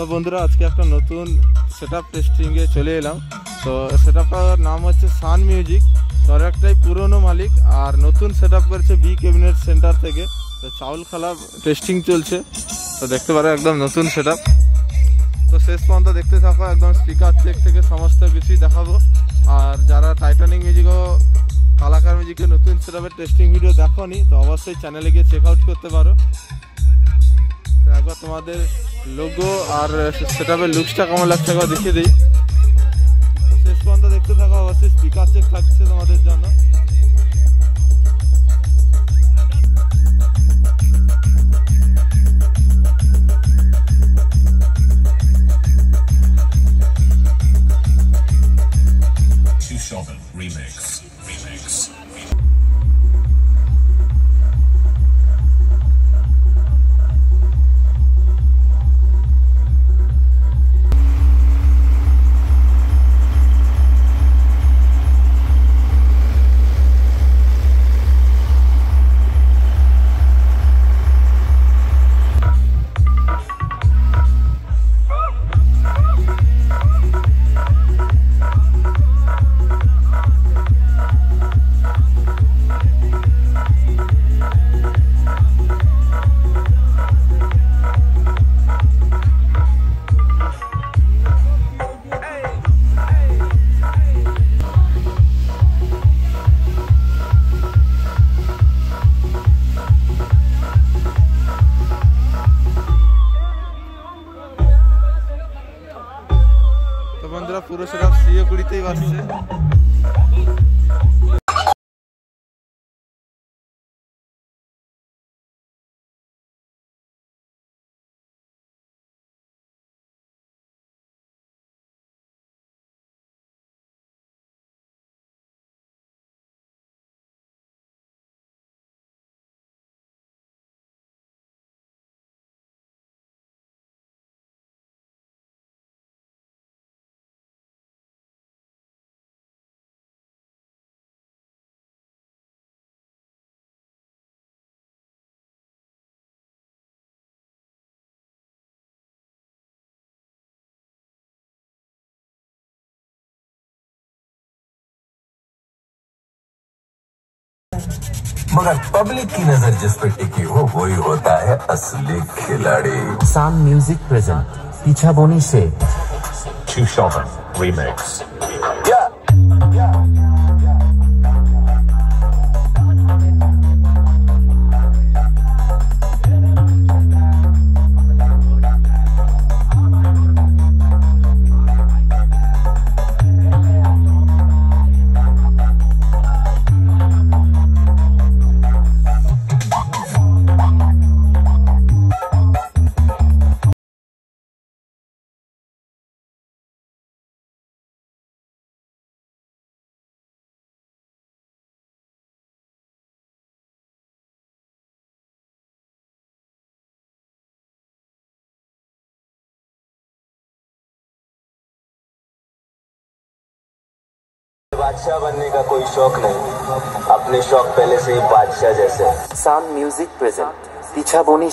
তো বন্ধুরা, আজকে একটা নতুন সেট আপ টেস্টিংয়ে চলে এলাম। তো সেট আপটার নাম হচ্ছে সান মিউজিক তো একটাই পুরনো মালিক, আর নতুন সেট আপ করেছে বি ক্যাবিনেট সেন্টার থেকে। তো চাউল খালা টেস্টিং চলছে। তো দেখতে পারো একদম নতুন সেট তো শেষ পর্যন্ত দেখতে থাকো, একদম স্পিকার চেক থেকে সমস্ত কিছুই দেখাবো। আর যারা টাইটানিক মিউজিকও কালাকার মিউজিকের নতুন সেট টেস্টিং ভিডিও দেখো তো অবশ্যই চ্যানেলে গিয়ে চেক আউট করতে পারো। তোমাদের লোগো আর সেটআপের লুকসটা কেমন লাগছে একবার দেখিয়ে দিই শেষ পর্যন্ত দেখতে থাকো, অবশ্যই স্পিকার চেক থাকছে তোমাদের জন্য Remix. Remix. বন্ধুরা পুরো সিও কুড়িতেই বাজছে मगर पब्लिक की नज़र जिस पे टिकी हो वही होता है असली खिलाड़ी साम म्यूज़िक प्रेजेंट पीछा बोनी से Two Remix. बादशाह बनने का कोई शौक नहीं अपने शौक पहले से ही बादशाह जैसे हैं। साम म्यूज़िक प्रेजेंट पीछा बोनी.